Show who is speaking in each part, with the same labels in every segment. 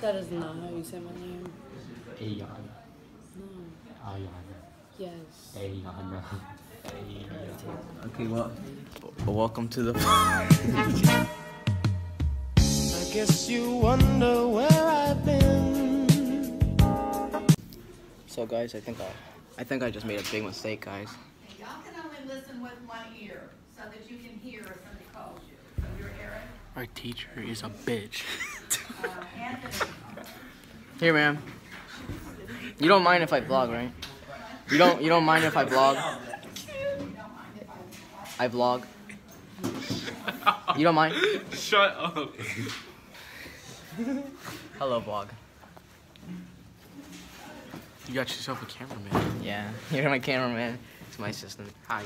Speaker 1: That is not how you say my name.
Speaker 2: Ayana.
Speaker 1: No.
Speaker 2: Ayana.
Speaker 1: Yes.
Speaker 2: Ayana. Ayana.
Speaker 3: Okay, well, well, welcome to the.
Speaker 4: I guess you wonder where I've been.
Speaker 3: so, guys, I think I, I think I just made a big mistake, guys.
Speaker 5: Y'all can only listen with one ear so that you can hear if somebody calls you. So you're Aaron,
Speaker 6: Our teacher is a bitch.
Speaker 5: Anthony.
Speaker 3: Here, ma'am. You don't mind if I vlog, right? You don't. You don't mind if I vlog? I vlog. You don't mind?
Speaker 6: Shut up.
Speaker 3: Hello, vlog.
Speaker 6: You got yourself a cameraman.
Speaker 3: Yeah, you're my cameraman. It's my assistant. Hi.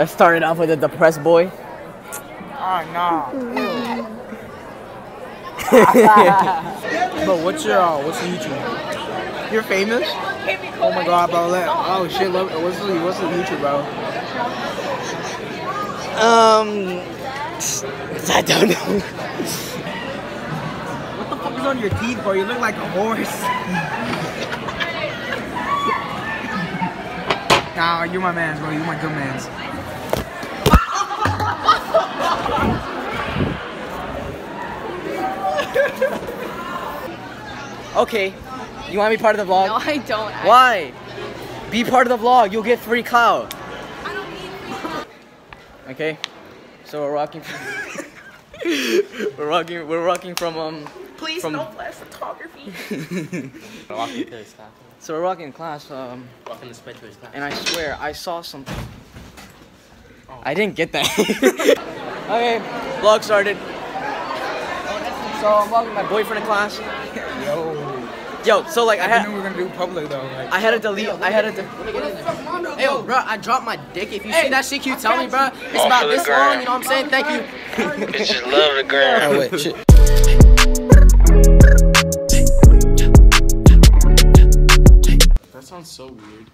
Speaker 3: I started off with a depressed boy.
Speaker 6: Oh no. Bro, what's your uh, what's your YouTube?
Speaker 3: You're famous?
Speaker 6: Oh my god, bro. Let, oh shit, love, what's the what's the YouTube, bro?
Speaker 3: Um, I don't know.
Speaker 6: What the fuck is on your teeth, bro? You look like a horse. nah, you're my man's, bro. You're my good man's.
Speaker 3: Okay, you want to be part of the vlog?
Speaker 1: No, I don't. I-
Speaker 3: Why? Be part of the vlog. You'll get free clout. Okay, so we're rocking. From we're rocking. We're rocking from um.
Speaker 6: Please
Speaker 3: From-
Speaker 6: no flash photography.
Speaker 2: Walking to his class.
Speaker 3: So we're rocking in class um,
Speaker 2: Walking the sped to his class.
Speaker 3: and I swear I saw something. I didn't get that. okay, vlog started. So I'm walking my boyfriend in class.
Speaker 6: Yo.
Speaker 3: Yo, so like I
Speaker 6: I
Speaker 3: had.
Speaker 6: knew we were gonna do public though. Like,
Speaker 3: I had to delete. I had to. De-
Speaker 7: Hey, yo, bro, I dropped my dick. If you see that shit, you tell me, bro? It's about this long, you know what I'm saying? Thank you.
Speaker 4: Bitches love the girl.
Speaker 6: oh wait, shit. That sounds so weird.